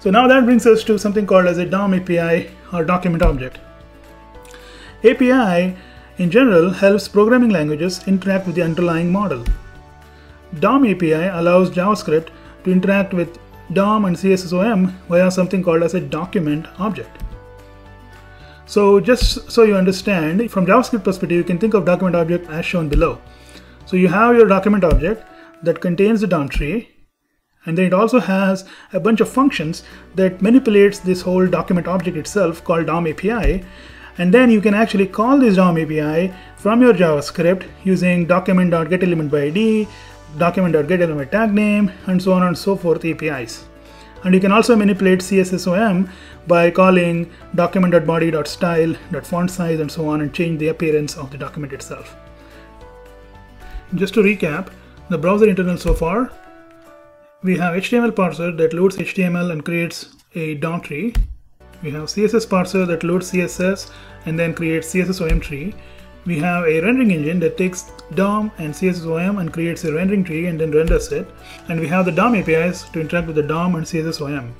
So now that brings us to something called as a DOM API or document object. API in general helps programming languages interact with the underlying model. DOM API allows JavaScript to interact with DOM and CSSOM via something called as a document object. So just so you understand, from JavaScript perspective, you can think of document object as shown below. So you have your document object that contains the DOM tree, and then it also has a bunch of functions that manipulates this whole document object itself called DOM API. And then you can actually call this DOM API from your JavaScript using document.getElementById, document.getElementTagName, tag name, and so on and so forth APIs. And you can also manipulate CSSOM by calling document.body.style.font size and so on and change the appearance of the document itself. Just to recap, the browser internal so far, we have HTML parser that loads HTML and creates a DOM tree. We have CSS parser that loads CSS and then creates CSSOM tree we have a rendering engine that takes DOM and CSSOM and creates a rendering tree and then renders it. And we have the DOM APIs to interact with the DOM and CSSOM.